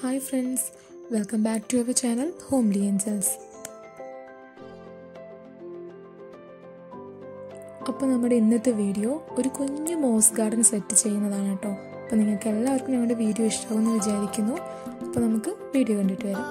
Hi friends welcome back to our channel homely angels അപ്പോൾ നമ്മുടെ ഇന്നത്തെ വീഡിയോ ഒരു കുഞ്ഞു മോസ് ഗാർഡൻ സെറ്റ് ചെയ്യുന്നതാണ് കേട്ടോ അപ്പോൾ നിങ്ങൾക്ക് എല്ലാവർക്കും ഞങ്ങളുടെ വീഡിയോ ഇഷ്ടമാകുമെന്ന് വിചാരിക്കുന്നു. അപ്പോൾ നമുക്ക് വീഡിയോ കണ്ടിട്ട് വരാം.